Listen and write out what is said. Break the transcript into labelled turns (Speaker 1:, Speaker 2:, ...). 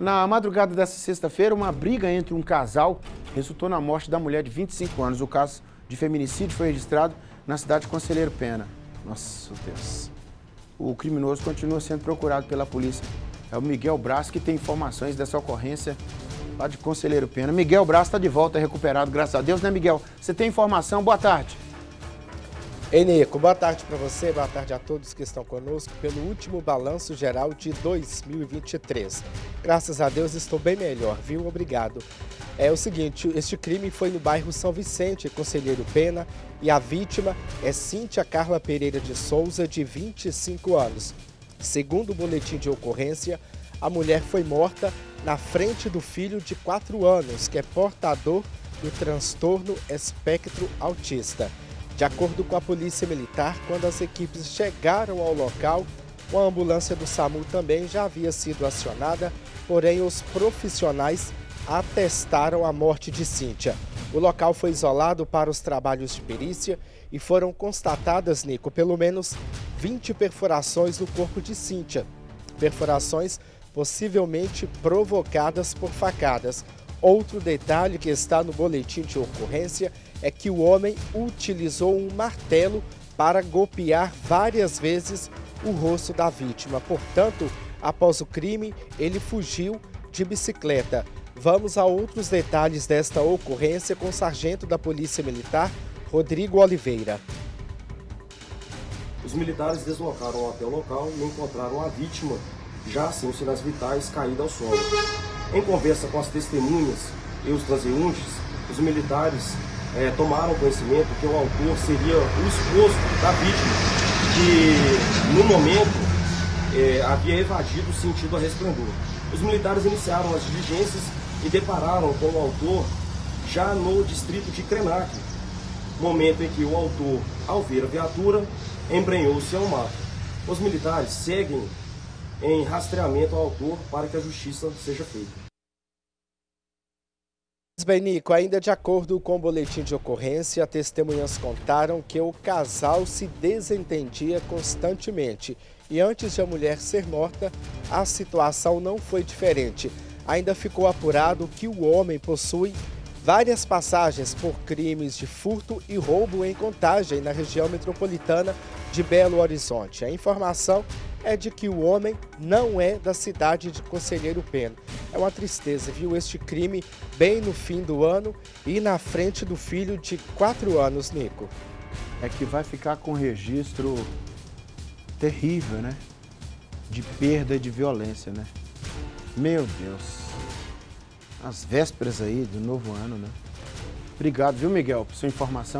Speaker 1: Na madrugada dessa sexta-feira, uma briga entre um casal resultou na morte da mulher de 25 anos. O caso de feminicídio foi registrado na cidade de Conselheiro Pena. Nossa Deus. O criminoso continua sendo procurado pela polícia. É o Miguel Braz que tem informações dessa ocorrência lá de Conselheiro Pena. Miguel Braz está de volta, recuperado, graças a Deus, né, Miguel? Você tem informação? Boa tarde.
Speaker 2: Ei, Nico, boa tarde para você, boa tarde a todos que estão conosco pelo último balanço geral de 2023. Graças a Deus estou bem melhor, viu? Obrigado. É o seguinte, este crime foi no bairro São Vicente, Conselheiro Pena, e a vítima é Cíntia Carla Pereira de Souza, de 25 anos. Segundo o boletim de ocorrência, a mulher foi morta na frente do filho de 4 anos, que é portador do transtorno espectro autista. De acordo com a Polícia Militar, quando as equipes chegaram ao local, uma ambulância do SAMU também já havia sido acionada, porém os profissionais atestaram a morte de Cíntia. O local foi isolado para os trabalhos de perícia e foram constatadas, Nico, pelo menos 20 perfurações no corpo de Cíntia. Perfurações possivelmente provocadas por facadas. Outro detalhe que está no boletim de ocorrência é que o homem utilizou um martelo para golpear várias vezes o rosto da vítima. Portanto, após o crime, ele fugiu de bicicleta. Vamos a outros detalhes desta ocorrência com o sargento da Polícia Militar, Rodrigo Oliveira.
Speaker 3: Os militares deslocaram até o local e encontraram a vítima, já sem sinais vitais, caída ao solo. Em conversa com as testemunhas e os transeuntes, os militares é, tomaram conhecimento que o autor seria o esposo da vítima, que no momento é, havia evadido sentido a resplendor. Os militares iniciaram as diligências e depararam com o autor já no distrito de Krenak, momento em que o autor, ao ver a viatura, embrenhou-se ao mato. Os militares seguem em rastreamento ao autor para que a justiça seja feita.
Speaker 2: Bem, Nico, ainda de acordo com o boletim de ocorrência, testemunhas contaram que o casal se desentendia constantemente e antes de a mulher ser morta, a situação não foi diferente. Ainda ficou apurado que o homem possui várias passagens por crimes de furto e roubo em contagem na região metropolitana de Belo Horizonte. A informação é de que o homem não é da cidade de Conselheiro Pena. É uma tristeza, viu? Este crime bem no fim do ano e na frente do filho de quatro anos, Nico.
Speaker 1: É que vai ficar com registro terrível, né? De perda de violência, né? Meu Deus. As vésperas aí do novo ano, né? Obrigado, viu, Miguel, por sua informação.